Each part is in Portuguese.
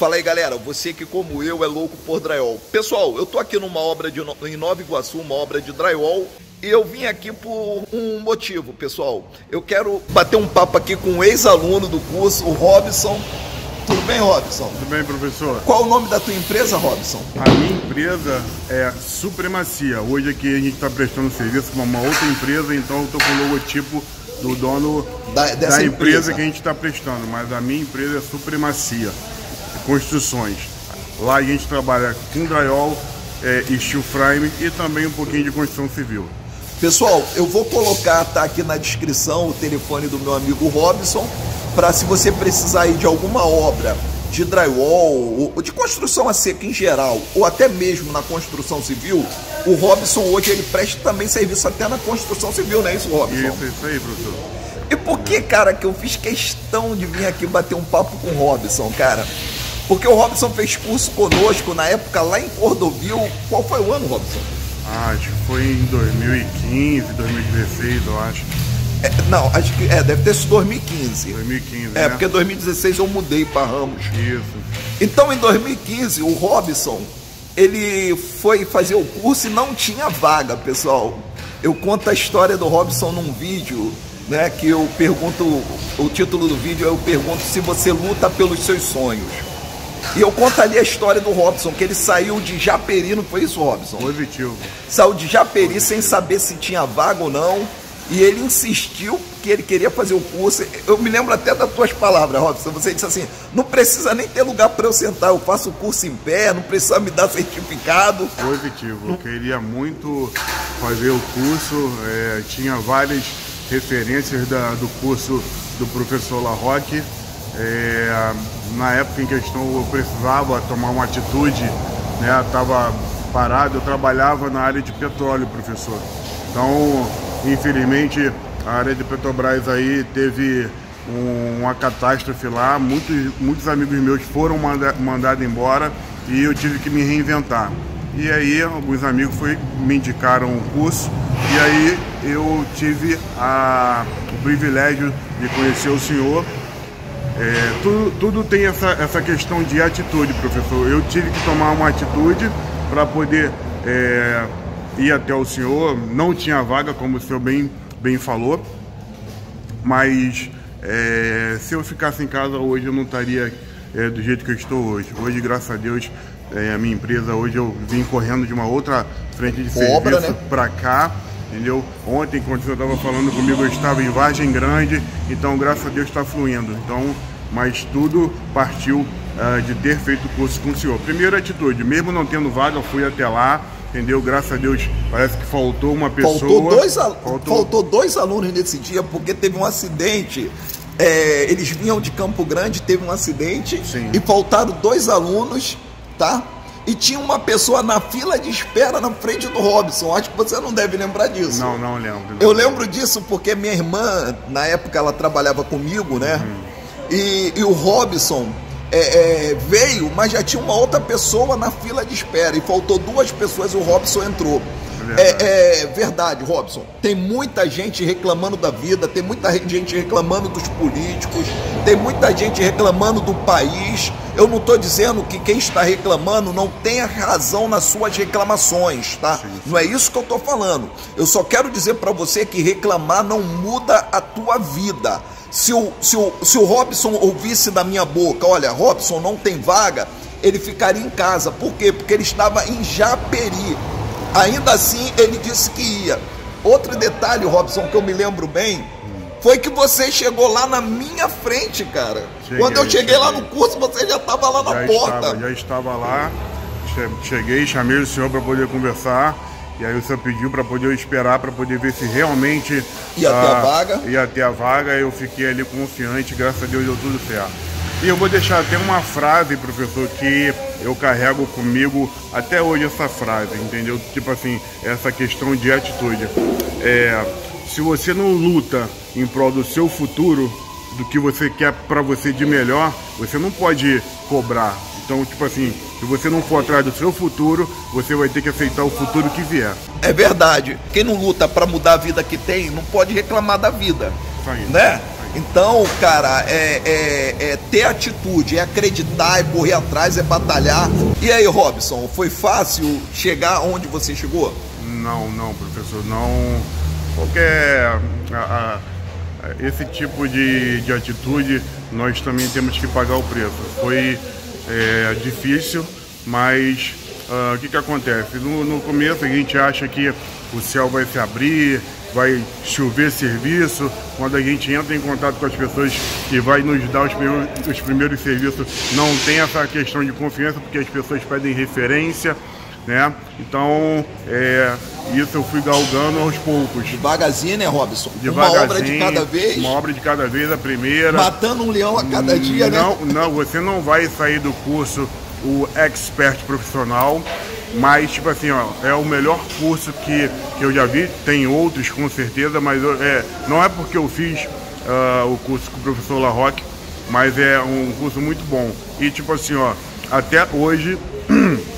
Fala aí, galera. Você que, como eu, é louco por drywall. Pessoal, eu tô aqui numa obra de, em Nova Iguaçu, uma obra de drywall. E eu vim aqui por um motivo, pessoal. Eu quero bater um papo aqui com um ex-aluno do curso, o Robson. Tudo bem, Robson? Tudo bem, professor? Qual o nome da tua empresa, Robson? A minha empresa é Supremacia. Hoje aqui a gente está prestando serviço para uma outra empresa, então eu estou com o logotipo do dono da, da empresa, empresa que a gente está prestando. Mas a minha empresa é Supremacia construções. Lá a gente trabalha com drywall é, e steel frame e também um pouquinho de construção civil. Pessoal, eu vou colocar, tá aqui na descrição, o telefone do meu amigo Robson, para se você precisar aí de alguma obra de drywall, ou de construção a seca em geral, ou até mesmo na construção civil, o Robson hoje ele presta também serviço até na construção civil, não é isso, Robson? Isso, isso aí, professor. E por que, cara, que eu fiz questão de vir aqui bater um papo com o Robson, cara? Porque o Robson fez curso conosco na época lá em Cordovil. Qual foi o ano, Robson? Ah, acho que foi em 2015, 2016, eu acho. É, não, acho que é, deve ter sido 2015. 2015. É, né? porque 2016 eu mudei para Ramos. Isso. Então em 2015 o Robson ele foi fazer o curso e não tinha vaga, pessoal. Eu conto a história do Robson num vídeo, né? Que eu pergunto, o título do vídeo eu pergunto se você luta pelos seus sonhos. E eu conto ali a história do Robson, que ele saiu de Japeri, não foi isso, Robson? Positivo. Saiu de Japeri Positivo. sem saber se tinha vaga ou não. E ele insistiu que ele queria fazer o curso. Eu me lembro até das tuas palavras, Robson. Você disse assim: não precisa nem ter lugar para eu sentar, eu faço o curso em pé, não precisa me dar certificado. Positivo. Eu queria muito fazer o curso, é, tinha várias referências da, do curso do professor La Roque. É, na época em questão eu precisava tomar uma atitude, né? Estava parado, eu trabalhava na área de petróleo, professor. Então, infelizmente, a área de Petrobras aí teve um, uma catástrofe lá, muitos, muitos amigos meus foram manda, mandados embora e eu tive que me reinventar. E aí alguns amigos foi, me indicaram um curso e aí eu tive a, o privilégio de conhecer o senhor é, tudo, tudo tem essa, essa questão de atitude, professor. Eu tive que tomar uma atitude para poder é, ir até o senhor. Não tinha vaga, como o senhor bem, bem falou, mas é, se eu ficasse em casa hoje, eu não estaria é, do jeito que eu estou hoje. Hoje, graças a Deus, é, a minha empresa, hoje eu vim correndo de uma outra frente de serviço né? para cá entendeu? Ontem, quando você estava falando comigo, eu estava em Vargem Grande, então graças a Deus está fluindo. Então, mas tudo partiu uh, de ter feito o curso com o senhor. Primeira atitude, mesmo não tendo vaga, fui até lá, entendeu? Graças a Deus, parece que faltou uma pessoa. Faltou dois, al faltou... faltou dois alunos nesse dia, porque teve um acidente. É, eles vinham de Campo Grande, teve um acidente Sim. e faltaram dois alunos, tá? E tinha uma pessoa na fila de espera na frente do Robson. Acho que você não deve lembrar disso. Não, não lembro. Não eu lembro disso porque minha irmã, na época, ela trabalhava comigo, né? Uhum. E, e, o Robson é, é, veio, mas já tinha uma outra pessoa na fila de espera. E faltou duas pessoas e o Robson entrou. É, é, verdade, Robson. Tem muita gente reclamando da vida, tem muita gente reclamando dos políticos, tem muita gente reclamando do país. Eu não estou dizendo que quem está reclamando não tenha razão nas suas reclamações, tá? Sim, sim. Não é isso que eu estou falando. Eu só quero dizer para você que reclamar não muda a tua vida. Se o, se, o, se o Robson ouvisse da minha boca, olha, Robson não tem vaga, ele ficaria em casa. Por quê? Porque ele estava em Japeri. Ainda assim, ele disse que ia. Outro detalhe, Robson, que eu me lembro bem, foi que você chegou lá na minha frente, cara. Cheguei, Quando eu cheguei, cheguei, lá no curso, você já estava lá na já porta. Estava, já estava lá. Cheguei, chamei o senhor para poder conversar. E aí o senhor pediu para poder esperar, para poder ver se realmente ia ah, ter a ah, vaga. Ia ter a vaga. Eu fiquei ali confiante, graças a Deus deu tudo certo. E eu vou deixar até uma frase, professor, que eu carrego comigo até hoje essa frase, entendeu? Tipo assim, essa questão de atitude. É, se você não luta em prol do seu futuro, do que você quer para você de melhor, você não pode cobrar. Então, tipo assim, se você não for atrás do seu futuro, você vai ter que aceitar o futuro que vier. É verdade. Quem não luta para mudar a vida que tem, não pode reclamar da vida. Isso aí, né? Então, cara, é, é, é, ter atitude, é acreditar, é correr atrás, é batalhar. E aí, Robson, foi fácil chegar onde você chegou? Não, não, professor, não. Qualquer. A, a, esse tipo de, de atitude, nós também temos que pagar o preço. Foi é, difícil, mas uh, o que, que acontece? No, no começo a gente acha que o céu vai se abrir, vai chover serviço, quando a gente entra em contato com as pessoas que vai nos dar os primeiros, os primeiros serviços, não tem essa questão de confiança, porque as pessoas pedem referência, né? Então, é, isso eu fui galgando aos poucos. Devagarzinho, né, Robson? Devagarzinho, uma obra de cada vez. Uma obra de cada vez, a primeira. Matando um leão a cada dia, não, né? Não, você não vai sair do curso o expert profissional, mas, tipo assim, ó, é o melhor curso que, que eu já vi. Tem outros, com certeza, mas eu, é, não é porque eu fiz uh, o curso com o professor Larroque, mas é um curso muito bom. E, tipo assim, ó, até hoje,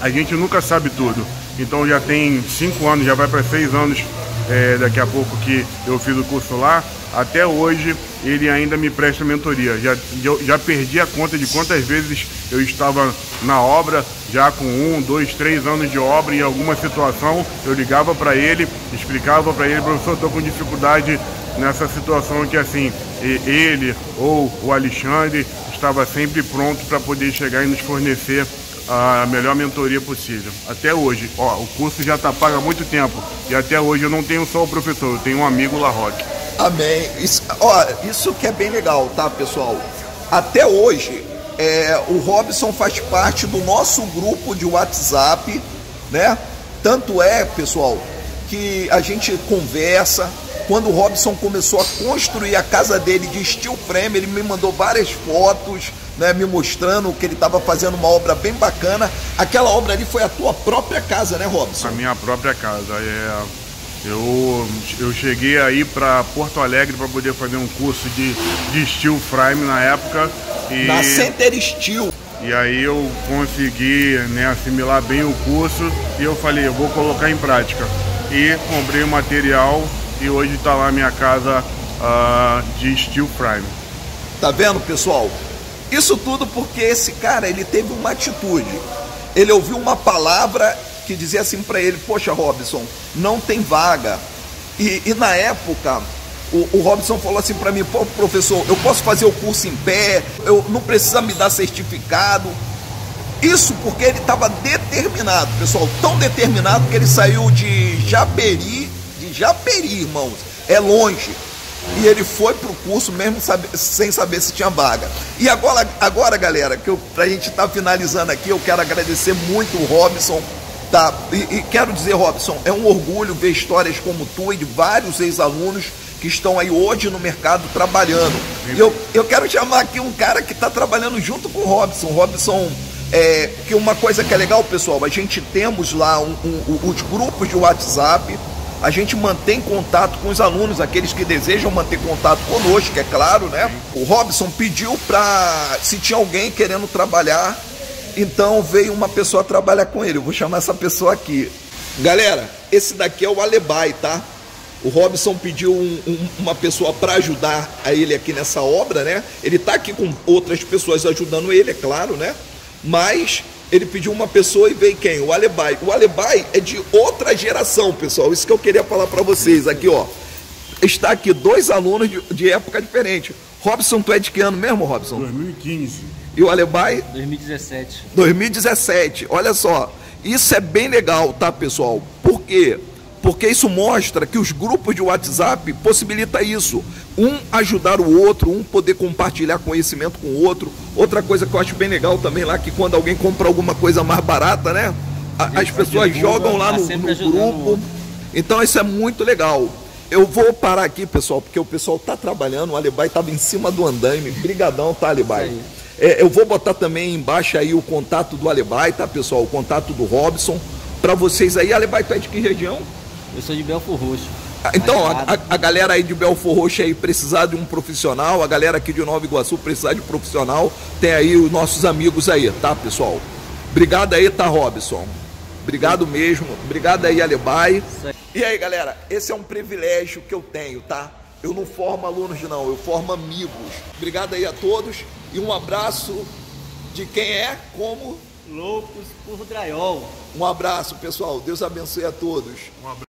a gente nunca sabe tudo. Então já tem cinco anos, já vai para seis anos é, daqui a pouco que eu fiz o curso lá. Até hoje ele ainda me presta mentoria. Já, já perdi a conta de quantas vezes eu estava na obra, já com um, dois, três anos de obra, em alguma situação, eu ligava para ele, explicava para ele, professor, estou com dificuldade nessa situação que assim, ele ou o Alexandre estava sempre pronto para poder chegar e nos fornecer a melhor mentoria possível. Até hoje, ó, o curso já está pago há muito tempo e até hoje eu não tenho só o professor, eu tenho um amigo Larroque. Amém. Isso, ó, isso que é bem legal, tá, pessoal? Até hoje, é, o Robson faz parte do nosso grupo de WhatsApp, né? Tanto é, pessoal, que a gente conversa. Quando o Robson começou a construir a casa dele de steel frame, ele me mandou várias fotos, né, me mostrando que ele estava fazendo uma obra bem bacana. Aquela obra ali foi a tua própria casa, né, Robson? A minha própria casa. É, eu, eu cheguei aí para Porto Alegre para poder fazer um curso de, de steel frame na época. E, na Center Steel. E aí eu consegui né, assimilar bem o curso e eu falei, eu vou colocar em prática. E comprei o material e hoje está lá minha casa uh, de steel frame. Tá vendo, pessoal? Isso tudo porque esse cara, ele teve uma atitude. Ele ouviu uma palavra que dizia assim para ele: Poxa, Robson, não tem vaga. E, e na época, o, o, Robson falou assim para mim: Pô, professor, eu posso fazer o curso em pé, eu não precisa me dar certificado. Isso porque ele estava determinado, pessoal, tão determinado que ele saiu de Japeri, de Japeri, irmãos, é longe. E ele foi pro curso mesmo saber, sem saber se tinha vaga. E agora, agora galera, que eu, pra gente estar tá finalizando aqui, eu quero agradecer muito o Robson Tá, e, e, quero dizer, Robson, é um orgulho ver histórias como tu e de vários ex-alunos que estão aí hoje no mercado trabalhando. E eu, eu quero chamar aqui um cara que está trabalhando junto com o Robson. Robson, é, que uma coisa que é legal, pessoal, a gente temos lá um, um, os grupos de WhatsApp, a gente mantém contato com os alunos, aqueles que desejam manter contato conosco, é claro, né? O Robson pediu para se tinha alguém querendo trabalhar então veio uma pessoa trabalhar com ele. Eu vou chamar essa pessoa aqui. Galera, esse daqui é o Alebai, tá? O Robson pediu um, um, uma pessoa para ajudar a ele aqui nessa obra, né? Ele tá aqui com outras pessoas ajudando ele, é claro, né? Mas ele pediu uma pessoa e veio quem? O Alebai. O Alebai é de outra geração, pessoal. Isso que eu queria falar para vocês aqui, ó. Está aqui dois alunos de, de época diferente. Robson, tu é de que ano mesmo, Robson? 2015. E o Alebai? 2017. 2017. Olha só, isso é bem legal, tá, pessoal? Por quê? Porque isso mostra que os grupos de WhatsApp possibilita isso. Um ajudar o outro, um poder compartilhar conhecimento com o outro. Outra coisa que eu acho bem legal também lá, que quando alguém compra alguma coisa mais barata, né? As pessoas jogam lá tá no, no grupo. Então isso é muito legal. Eu vou parar aqui, pessoal, porque o pessoal está trabalhando. O Alibai estava em cima do andaime. Brigadão, tá, Alibai? É, eu vou botar também embaixo aí o contato do Alebai, tá, pessoal? O contato do Robson. Para vocês aí, Alebai, tu é de que região? Eu sou de Belfor Roxo. Ah, então, a, a, a, galera aí de Belfor Roxo aí precisar de um profissional, a galera aqui de Nova Iguaçu precisar de um profissional, tem aí os nossos amigos aí, tá, pessoal? Obrigado aí, tá, Robson? Obrigado mesmo. Obrigado aí, Alebai. E aí, galera, esse é um privilégio que eu tenho, tá? Eu não formo alunos, não, eu formo amigos. Obrigado aí a todos e um abraço de quem é como Loucos por Draiol. Um abraço, pessoal. Deus abençoe a todos. Um abraço.